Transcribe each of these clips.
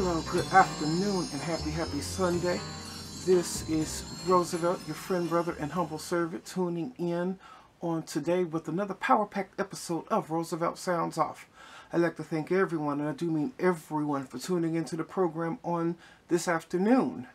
Hello, good afternoon, and happy, happy Sunday. This is Roosevelt, your friend, brother, and humble servant, tuning in on today with another power packed episode of Roosevelt Sounds Off. I'd like to thank everyone, and I do mean everyone, for tuning into the program on this afternoon.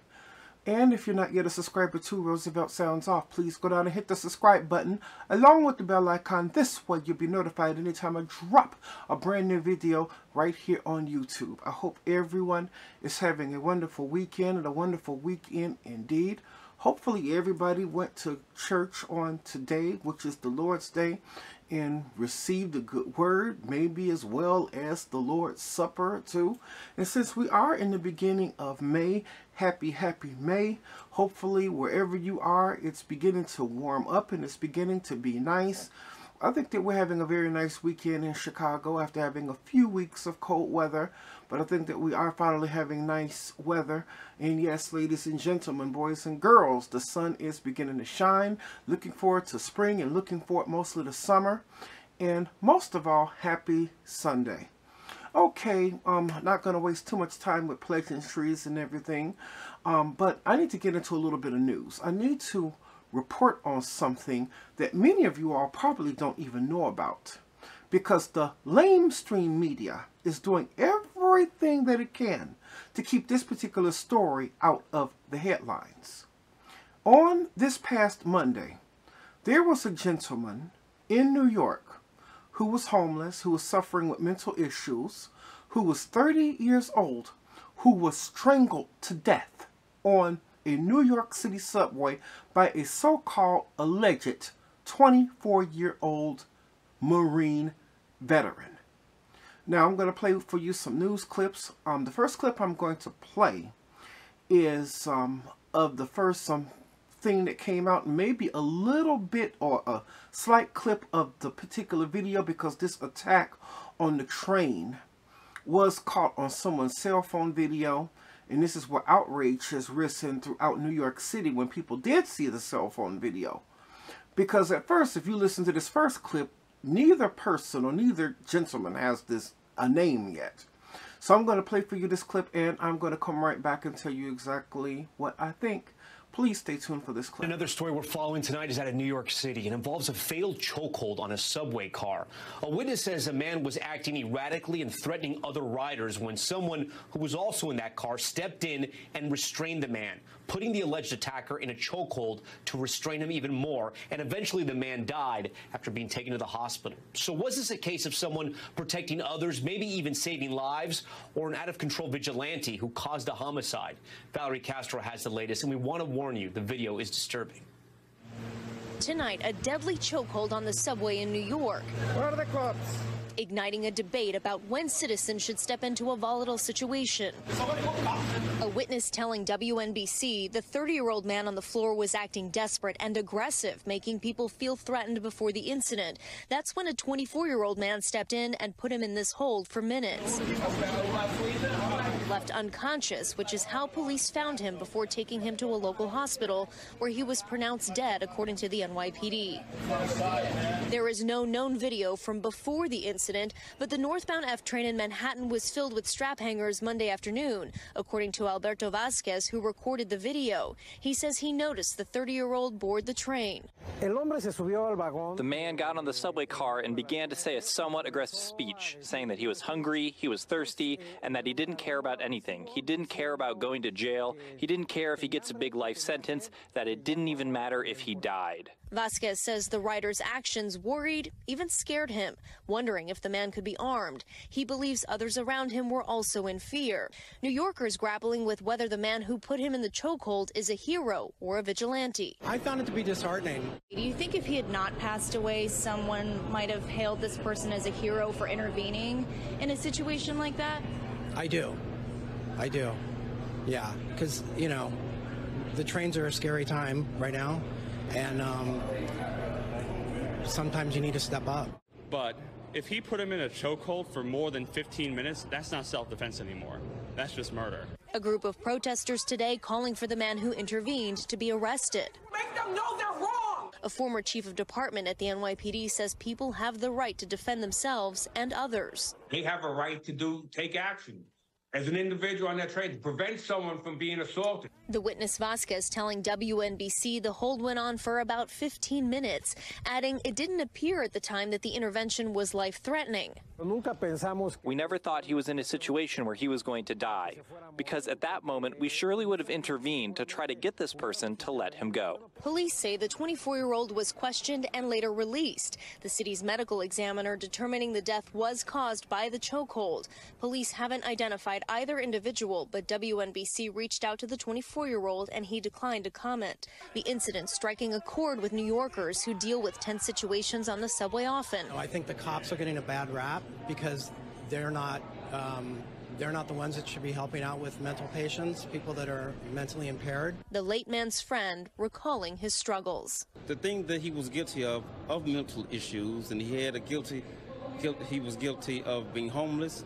And if you're not yet a subscriber to Roosevelt Sounds Off, please go down and hit the subscribe button along with the bell icon. This way you'll be notified anytime I drop a brand new video right here on YouTube. I hope everyone is having a wonderful weekend and a wonderful weekend indeed. Hopefully everybody went to church on today, which is the Lord's Day, and received a good word, maybe as well as the Lord's Supper too. And since we are in the beginning of May, happy, happy May. Hopefully wherever you are, it's beginning to warm up and it's beginning to be nice. I think that we're having a very nice weekend in Chicago after having a few weeks of cold weather. But I think that we are finally having nice weather. And yes, ladies and gentlemen, boys and girls, the sun is beginning to shine. Looking forward to spring and looking forward mostly to summer. And most of all, happy Sunday. Okay, I'm um, not going to waste too much time with pleasantries and everything. Um, but I need to get into a little bit of news. I need to report on something that many of you all probably don't even know about. Because the lamestream media is doing everything that it can to keep this particular story out of the headlines. On this past Monday, there was a gentleman in New York who was homeless, who was suffering with mental issues, who was 30 years old, who was strangled to death on a New York City subway by a so-called alleged 24-year-old Marine veteran. Now I'm going to play for you some news clips. Um, the first clip I'm going to play is um, of the first um, thing that came out, maybe a little bit or a slight clip of the particular video because this attack on the train was caught on someone's cell phone video. And this is where outrage has risen throughout New York City when people did see the cell phone video. Because at first, if you listen to this first clip, neither person or neither gentleman has this a name yet. So I'm going to play for you this clip and I'm going to come right back and tell you exactly what I think. Please stay tuned for this clip. Another story we're following tonight is out of New York City. and involves a failed chokehold on a subway car. A witness says a man was acting erratically and threatening other riders when someone who was also in that car stepped in and restrained the man, putting the alleged attacker in a chokehold to restrain him even more. And eventually the man died after being taken to the hospital. So was this a case of someone protecting others, maybe even saving lives, or an out-of-control vigilante who caused a homicide? Valerie Castro has the latest, and we want to warn you, the video is disturbing. Tonight, a deadly chokehold on the subway in New York. Where are the cops? Igniting a debate about when citizens should step into a volatile situation. A witness telling WNBC the 30-year-old man on the floor was acting desperate and aggressive, making people feel threatened before the incident. That's when a 24-year-old man stepped in and put him in this hold for minutes left unconscious, which is how police found him before taking him to a local hospital where he was pronounced dead, according to the NYPD. There is no known video from before the incident, but the northbound F train in Manhattan was filled with strap hangers Monday afternoon, according to Alberto Vasquez, who recorded the video. He says he noticed the 30-year-old board the train. The man got on the subway car and began to say a somewhat aggressive speech, saying that he was hungry, he was thirsty, and that he didn't care about anything. He didn't care about going to jail. He didn't care if he gets a big life sentence, that it didn't even matter if he died. Vasquez says the rider's actions worried, even scared him, wondering if the man could be armed. He believes others around him were also in fear. New Yorkers grappling with whether the man who put him in the chokehold is a hero or a vigilante. I found it to be disheartening. Do you think if he had not passed away, someone might have hailed this person as a hero for intervening in a situation like that? I do. I do. Yeah, because, you know, the trains are a scary time right now, and um, sometimes you need to step up. But if he put him in a chokehold for more than 15 minutes, that's not self-defense anymore. That's just murder. A group of protesters today calling for the man who intervened to be arrested. Make them know they're wrong! A former chief of department at the NYPD says people have the right to defend themselves and others. They have a right to do take action as an individual on that train to prevent someone from being assaulted. The witness Vasquez telling WNBC the hold went on for about 15 minutes, adding it didn't appear at the time that the intervention was life threatening. We never thought he was in a situation where he was going to die, because at that moment we surely would have intervened to try to get this person to let him go. Police say the 24 year old was questioned and later released. The city's medical examiner determining the death was caused by the chokehold. Police haven't identified either individual, but WNBC reached out to the 24 year old and he declined to comment. The incident striking a chord with New Yorkers who deal with tense situations on the subway often. I think the cops are getting a bad rap because they're not. Um, they're not the ones that should be helping out with mental patients, people that are mentally impaired. The late man's friend recalling his struggles. The thing that he was guilty of, of mental issues, and he had a guilty, guilt, he was guilty of being homeless.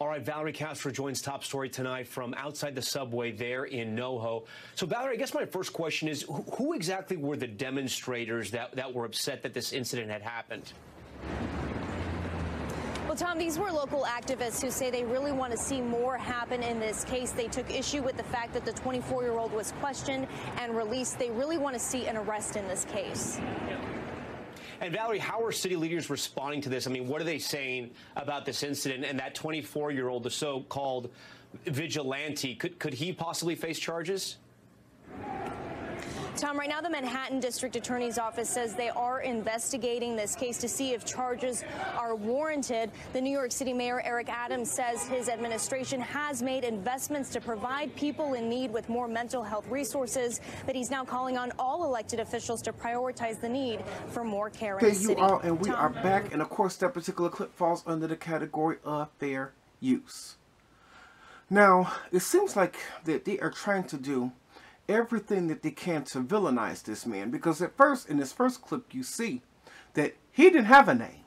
All right, Valerie Castro joins top story tonight from outside the subway there in NoHo. So, Valerie, I guess my first question is who, who exactly were the demonstrators that, that were upset that this incident had happened? Well, Tom, these were local activists who say they really want to see more happen in this case. They took issue with the fact that the 24 year old was questioned and released. They really want to see an arrest in this case. And Valerie, how are city leaders responding to this? I mean, what are they saying about this incident and that 24 year old, the so called vigilante? Could, could he possibly face charges? Tom, right now the Manhattan District Attorney's Office says they are investigating this case to see if charges are warranted. The New York City Mayor Eric Adams says his administration has made investments to provide people in need with more mental health resources, but he's now calling on all elected officials to prioritize the need for more care in the you city. all, and we Tom? are back, and of course that particular clip falls under the category of fair use. Now, it seems like that they are trying to do everything that they can to villainize this man. Because at first in this first clip you see that he didn't have a name.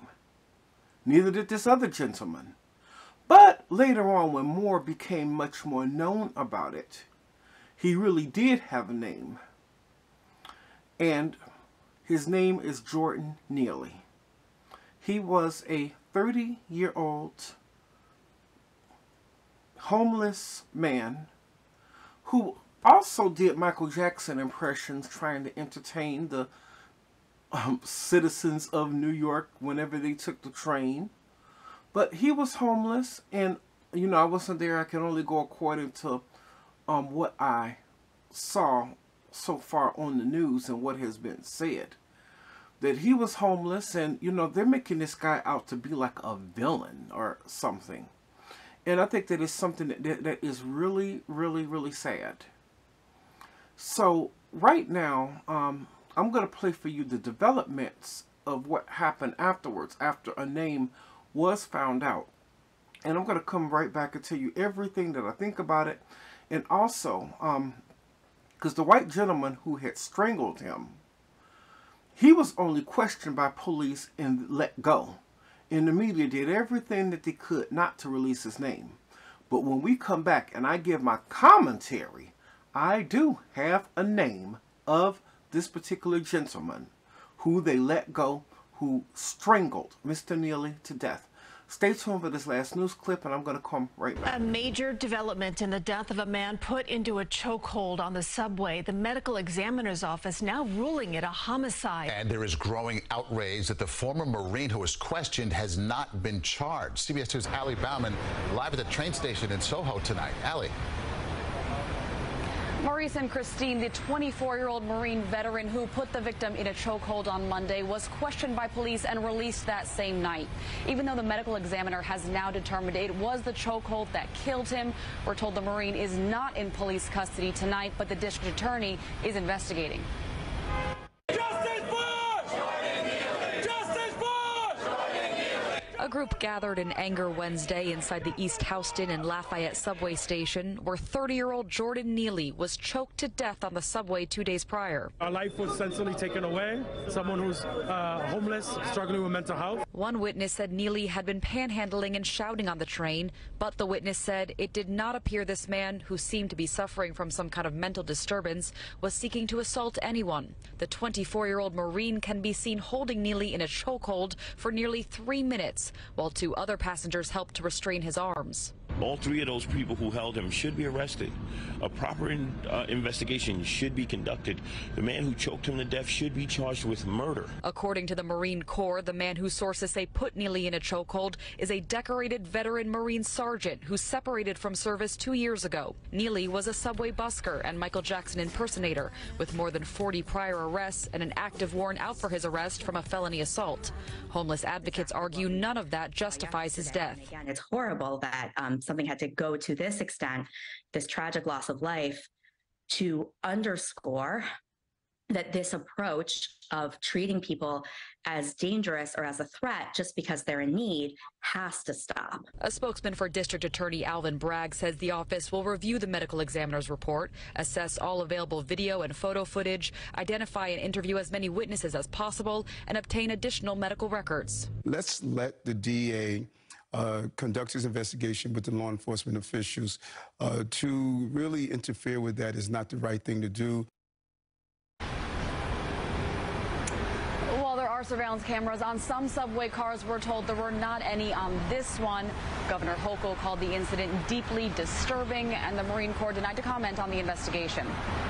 Neither did this other gentleman. But later on when more became much more known about it he really did have a name. And his name is Jordan Neely. He was a 30 year old homeless man who also did Michael Jackson impressions trying to entertain the um, citizens of New York whenever they took the train. But he was homeless, and you know, I wasn't there. I can only go according to um, what I saw so far on the news and what has been said. That he was homeless, and you know, they're making this guy out to be like a villain or something. And I think that is something that, that, that is really, really, really sad. So right now, um, I'm going to play for you the developments of what happened afterwards, after a name was found out. And I'm going to come right back and tell you everything that I think about it. And also, because um, the white gentleman who had strangled him, he was only questioned by police and let go. And the media did everything that they could not to release his name. But when we come back and I give my commentary, I do have a name of this particular gentleman who they let go, who strangled Mr. Neely to death. Stay tuned for this last news clip, and I'm going to come right back. A major development in the death of a man put into a chokehold on the subway. The medical examiner's office now ruling it a homicide. And there is growing outrage that the former Marine who was questioned has not been charged. CBS 2's Ali Bauman live at the train station in Soho tonight. Ali. Maurice and Christine, the 24-year-old Marine veteran who put the victim in a chokehold on Monday, was questioned by police and released that same night. Even though the medical examiner has now determined it was the chokehold that killed him, we're told the Marine is not in police custody tonight, but the district attorney is investigating. Group gathered in anger Wednesday inside the East Houston and Lafayette subway station where 30-year-old Jordan Neely was choked to death on the subway two days prior. Our life was essentially taken away. Someone who's uh, homeless, struggling with mental health. One witness said Neely had been panhandling and shouting on the train, but the witness said it did not appear this man, who seemed to be suffering from some kind of mental disturbance, was seeking to assault anyone. The 24-year-old Marine can be seen holding Neely in a chokehold for nearly three minutes while two other passengers helped to restrain his arms. All three of those people who held him should be arrested. A proper in, uh, investigation should be conducted. The man who choked him to death should be charged with murder. According to the Marine Corps, the man who sources say put Neely in a chokehold is a decorated veteran Marine sergeant who separated from service two years ago. Neely was a subway busker and Michael Jackson impersonator with more than 40 prior arrests and an active warrant out for his arrest from a felony assault. Homeless advocates argue none of that justifies his death. Again, it's horrible that um, something had to go to this extent, this tragic loss of life, to underscore that this approach of treating people as dangerous or as a threat just because they're in need has to stop. A spokesman for District Attorney Alvin Bragg says the office will review the medical examiner's report, assess all available video and photo footage, identify and interview as many witnesses as possible, and obtain additional medical records. Let's let the DA uh, conduct his investigation with the law enforcement officials. Uh, to really interfere with that is not the right thing to do. While there are surveillance cameras on some subway cars, we're told there were not any on this one. Governor Hochul called the incident deeply disturbing, and the Marine Corps denied to comment on the investigation.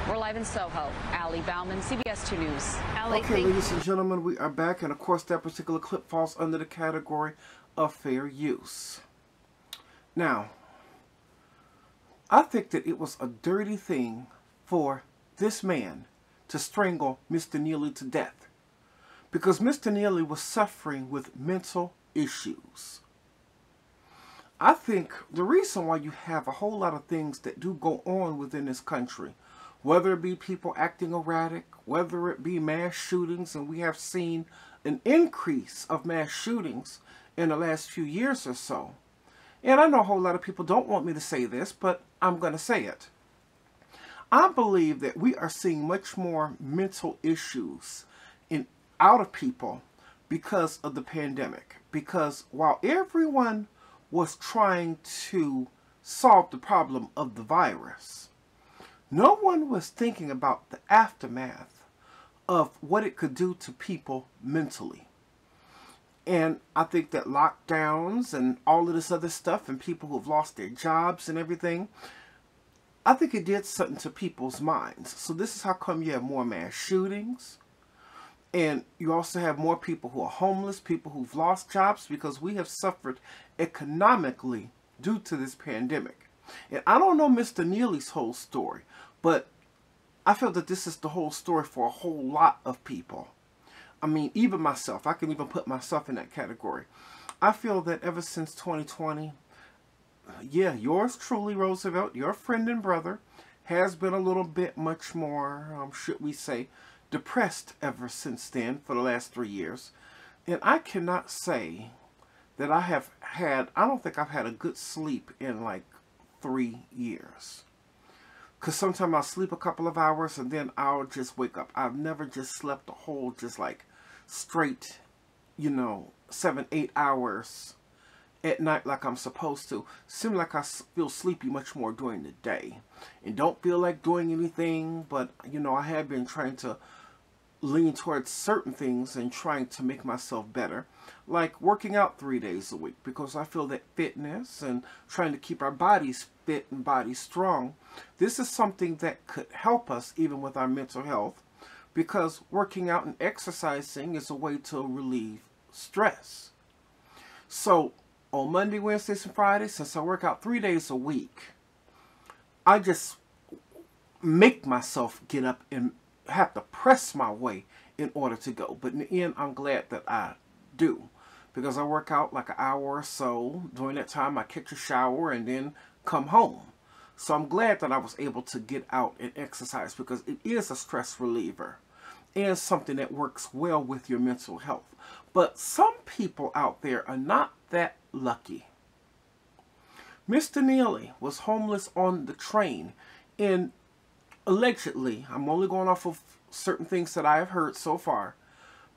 We're live in Soho. Ali Bauman, CBS 2 News. Ali, okay, ladies and gentlemen, we are back, and of course, that particular clip falls under the category of fair use. Now, I think that it was a dirty thing for this man to strangle Mr. Neely to death because Mr. Neely was suffering with mental issues. I think the reason why you have a whole lot of things that do go on within this country, whether it be people acting erratic, whether it be mass shootings, and we have seen an increase of mass shootings in the last few years or so. And I know a whole lot of people don't want me to say this, but I'm going to say it. I believe that we are seeing much more mental issues in out of people because of the pandemic. Because while everyone was trying to solve the problem of the virus, no one was thinking about the aftermath of what it could do to people mentally. And I think that lockdowns and all of this other stuff and people who have lost their jobs and everything, I think it did something to people's minds. So this is how come you have more mass shootings. And you also have more people who are homeless, people who've lost jobs because we have suffered economically due to this pandemic. And I don't know Mr. Neely's whole story, but I feel that this is the whole story for a whole lot of people. I mean, even myself, I can even put myself in that category. I feel that ever since 2020, yeah, yours truly, Roosevelt, your friend and brother, has been a little bit much more, um, should we say, depressed ever since then for the last three years. And I cannot say that I have had, I don't think I've had a good sleep in like three years. Because sometimes I'll sleep a couple of hours and then I'll just wake up. I've never just slept a whole, just like straight, you know, seven, eight hours at night like I'm supposed to. Seem like I feel sleepy much more during the day. And don't feel like doing anything, but, you know, I have been trying to lean towards certain things and trying to make myself better. Like working out three days a week because I feel that fitness and trying to keep our bodies fit and bodies strong, this is something that could help us even with our mental health because working out and exercising is a way to relieve stress. So on Monday, Wednesdays, and Fridays, since I work out three days a week, I just make myself get up and have to press my way in order to go. But in the end, I'm glad that I do because I work out like an hour or so. During that time, I catch a shower and then come home. So I'm glad that I was able to get out and exercise because it is a stress reliever and something that works well with your mental health. But some people out there are not that lucky. Mr. Neely was homeless on the train and allegedly, I'm only going off of certain things that I have heard so far,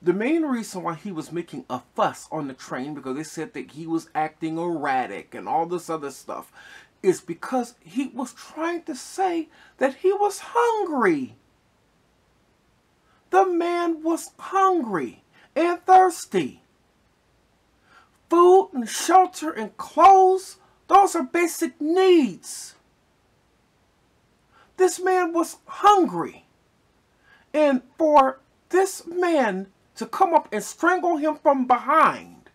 the main reason why he was making a fuss on the train because they said that he was acting erratic and all this other stuff is because he was trying to say that he was hungry. The man was hungry and thirsty. Food and shelter and clothes Those are basic needs. This man was hungry. And for this man to come up and strangle him from behind,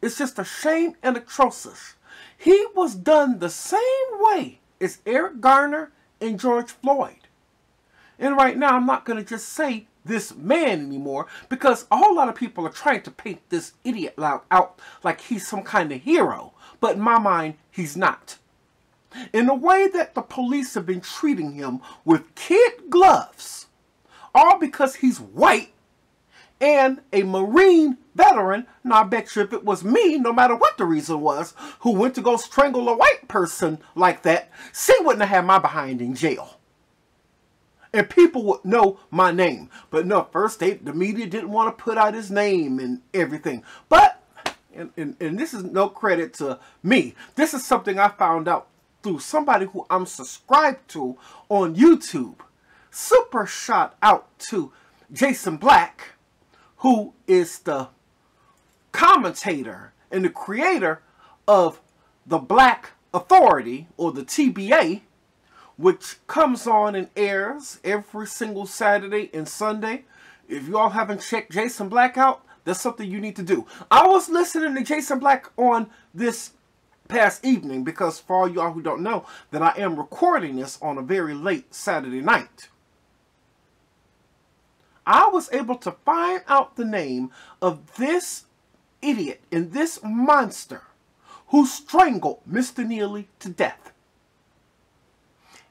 it's just a shame and atrocious. He was done the same way as Eric Garner and George Floyd. And right now, I'm not going to just say this man anymore because a whole lot of people are trying to paint this idiot out like he's some kind of hero. But in my mind, he's not. In the way that the police have been treating him with kid gloves, all because he's white and a Marine veteran. Now, I bet you if it was me, no matter what the reason was, who went to go strangle a white person like that, she wouldn't have had my behind in jail. And people would know my name. But no, first they, the media didn't want to put out his name and everything. But, and, and, and this is no credit to me. This is something I found out through somebody who I'm subscribed to on YouTube. Super shout out to Jason Black who is the commentator and the creator of the Black Authority, or the TBA, which comes on and airs every single Saturday and Sunday. If you all haven't checked Jason Black out, that's something you need to do. I was listening to Jason Black on this past evening because for all y'all who don't know that I am recording this on a very late Saturday night. I was able to find out the name of this idiot and this monster who strangled Mr. Neely to death.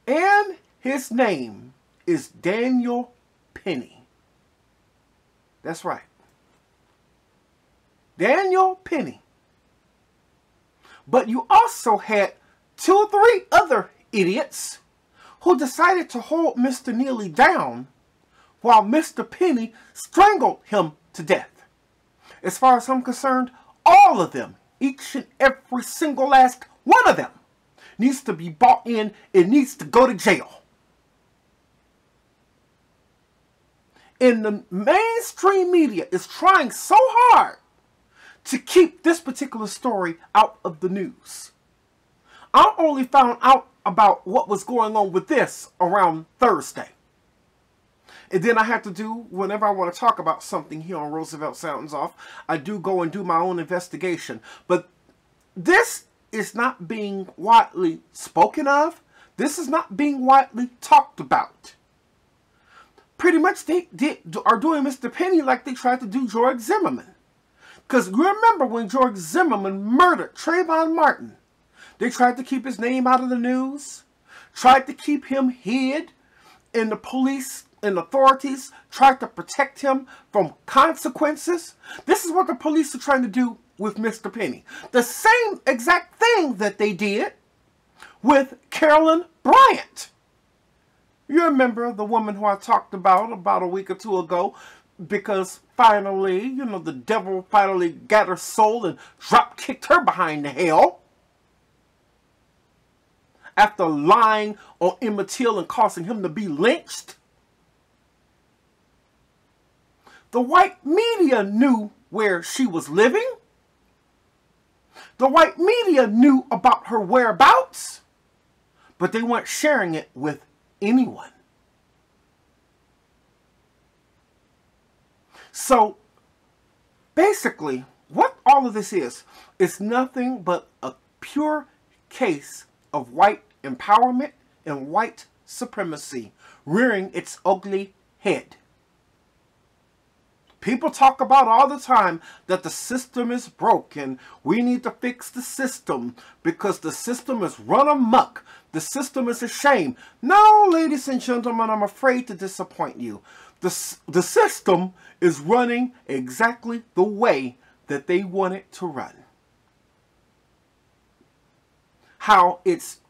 And his name is Daniel Penny. That's right. Daniel Penny. But you also had two or three other idiots who decided to hold Mr. Neely down while Mr. Penny strangled him to death. As far as I'm concerned, all of them, each and every single last one of them, needs to be bought in and needs to go to jail. And the mainstream media is trying so hard to keep this particular story out of the news. I only found out about what was going on with this around Thursday. And then I have to do, whenever I want to talk about something here on Roosevelt Sounds Off, I do go and do my own investigation. But this is not being widely spoken of. This is not being widely talked about. Pretty much they are doing Mr. Penny like they tried to do George Zimmerman. Because remember when George Zimmerman murdered Trayvon Martin, they tried to keep his name out of the news, tried to keep him hid, and the police and authorities tried to protect him from consequences. This is what the police are trying to do with Mr. Penny. The same exact thing that they did with Carolyn Bryant. You remember the woman who I talked about about a week or two ago because finally, you know, the devil finally got her soul and drop kicked her behind the hell after lying on Emmett Till and causing him to be lynched. The white media knew where she was living. The white media knew about her whereabouts, but they weren't sharing it with anyone. So basically, what all of this is, is nothing but a pure case of white empowerment and white supremacy rearing its ugly head. People talk about all the time that the system is broken. We need to fix the system because the system is run amok. The system is a shame. No, ladies and gentlemen, I'm afraid to disappoint you. The, the system is running exactly the way that they want it to run. How it's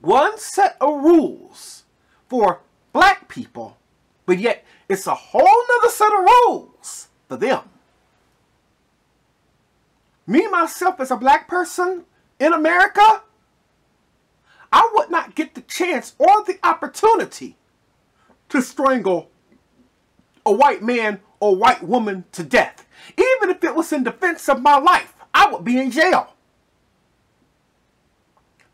one set of rules for black people, but yet it's a whole nother set of rules for them. Me, myself, as a black person in America, I would not get the chance or the opportunity to strangle a white man or white woman to death. Even if it was in defense of my life, I would be in jail.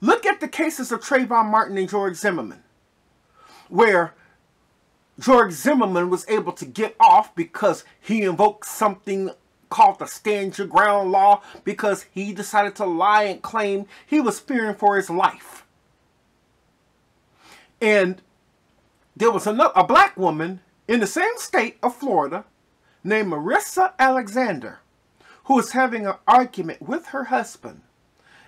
Look at the cases of Trayvon Martin and George Zimmerman, where George Zimmerman was able to get off because he invoked something called the stand your ground law because he decided to lie and claim he was fearing for his life. And there was another, a black woman in the same state of Florida named Marissa Alexander who was having an argument with her husband.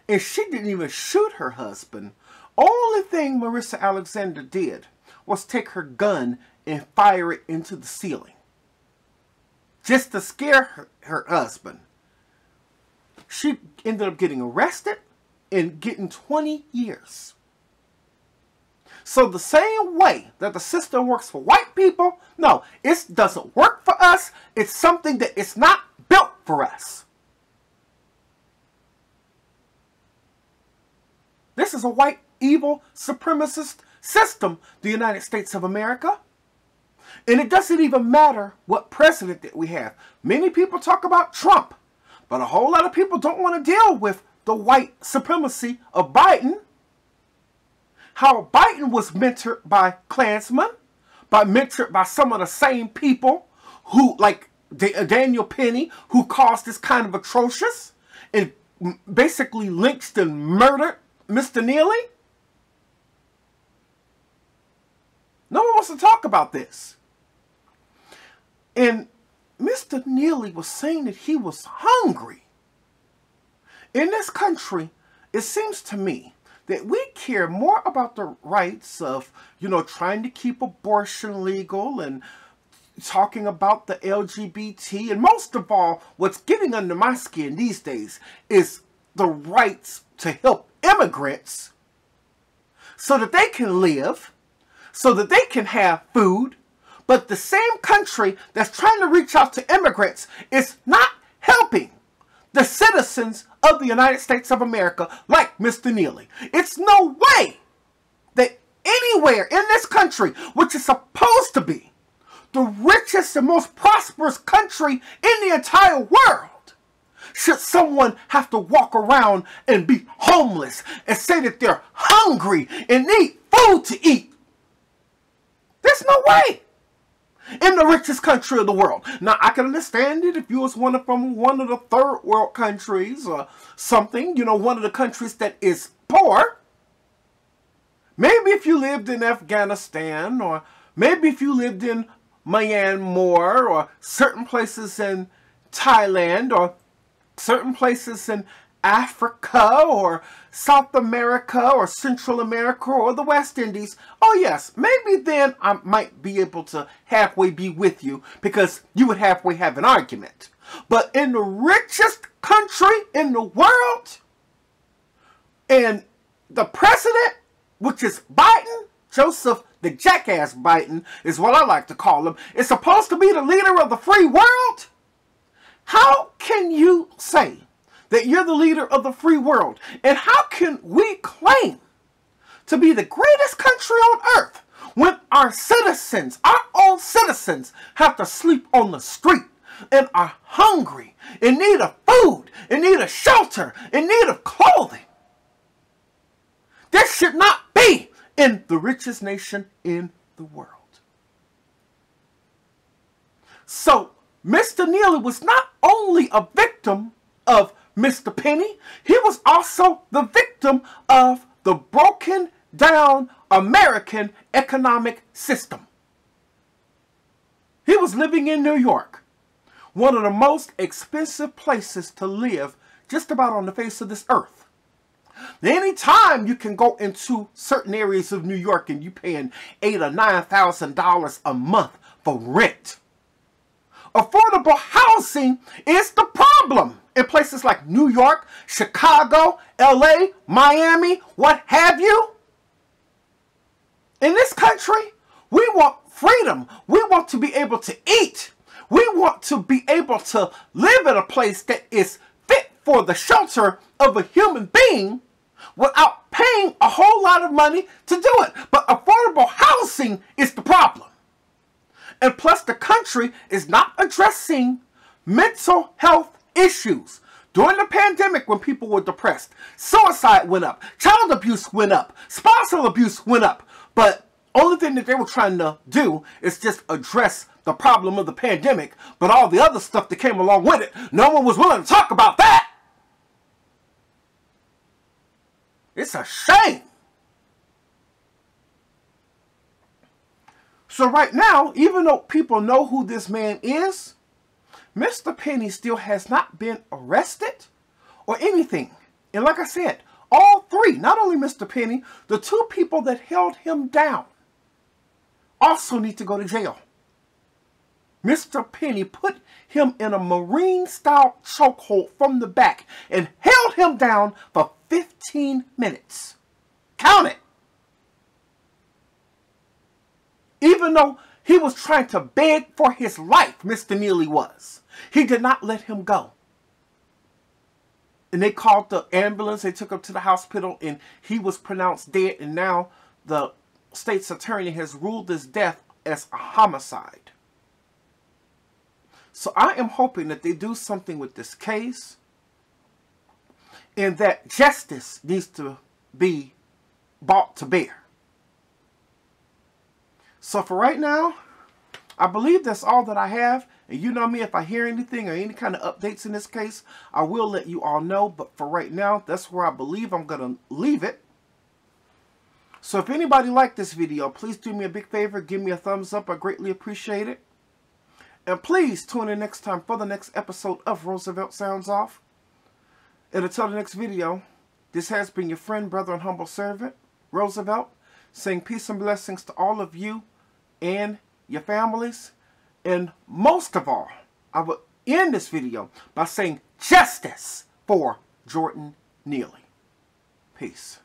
And she didn't even shoot her husband. Only thing Marissa Alexander did was take her gun and fire it into the ceiling. Just to scare her, her husband. She ended up getting arrested and getting 20 years. So the same way that the system works for white people, no, it doesn't work for us. It's something that it's not built for us. This is a white, evil, supremacist system, the United States of America. And it doesn't even matter what president that we have. Many people talk about Trump, but a whole lot of people don't want to deal with the white supremacy of Biden. How Biden was mentored by Klansmen, by mentored by some of the same people who, like uh, Daniel Penny, who caused this kind of atrocious and basically lynched and murdered Mr. Neely. No one wants to talk about this. And Mr. Neely was saying that he was hungry. In this country, it seems to me that we care more about the rights of, you know, trying to keep abortion legal and talking about the LGBT. And most of all, what's getting under my skin these days is the rights to help immigrants so that they can live, so that they can have food, but the same country that's trying to reach out to immigrants is not helping the citizens of the United States of America like Mr. Neely. It's no way that anywhere in this country, which is supposed to be the richest and most prosperous country in the entire world, should someone have to walk around and be homeless and say that they're hungry and need food to eat? There's no way in the richest country of the world. Now, I can understand it if you was one of, from one of the third world countries or something, you know, one of the countries that is poor. Maybe if you lived in Afghanistan or maybe if you lived in Myanmar or certain places in Thailand or certain places in Africa or South America or Central America or the West Indies, oh yes, maybe then I might be able to halfway be with you because you would halfway have an argument. But in the richest country in the world, and the president, which is Biden, Joseph the jackass Biden is what I like to call him, is supposed to be the leader of the free world? How can you say that you're the leader of the free world. And how can we claim to be the greatest country on earth when our citizens, our own citizens, have to sleep on the street and are hungry, in need of food, in need of shelter, in need of clothing? This should not be in the richest nation in the world. So, Mr. Neely was not only a victim of Mr. Penny, he was also the victim of the broken down American economic system. He was living in New York, one of the most expensive places to live just about on the face of this earth. Anytime you can go into certain areas of New York and you're paying eight or nine thousand dollars a month for rent. Affordable housing is the problem in places like New York, Chicago, LA, Miami, what have you. In this country, we want freedom. We want to be able to eat. We want to be able to live in a place that is fit for the shelter of a human being without paying a whole lot of money to do it. But affordable housing is the problem. And plus, the country is not addressing mental health issues. During the pandemic, when people were depressed, suicide went up, child abuse went up, spousal abuse went up. But only thing that they were trying to do is just address the problem of the pandemic. But all the other stuff that came along with it, no one was willing to talk about that. It's a shame. So right now, even though people know who this man is, Mr. Penny still has not been arrested or anything. And like I said, all three, not only Mr. Penny, the two people that held him down also need to go to jail. Mr. Penny put him in a Marine-style chokehold from the back and held him down for 15 minutes. Count it. Even though he was trying to beg for his life, Mr. Neely was. He did not let him go. And they called the ambulance. They took him to the hospital and he was pronounced dead. And now the state's attorney has ruled this death as a homicide. So I am hoping that they do something with this case and that justice needs to be brought to bear. So for right now, I believe that's all that I have. And you know me, if I hear anything or any kind of updates in this case, I will let you all know. But for right now, that's where I believe I'm going to leave it. So if anybody liked this video, please do me a big favor. Give me a thumbs up. I greatly appreciate it. And please tune in next time for the next episode of Roosevelt Sounds Off. And until the next video, this has been your friend, brother, and humble servant, Roosevelt, saying peace and blessings to all of you and your families. And most of all, I will end this video by saying justice for Jordan Neely. Peace.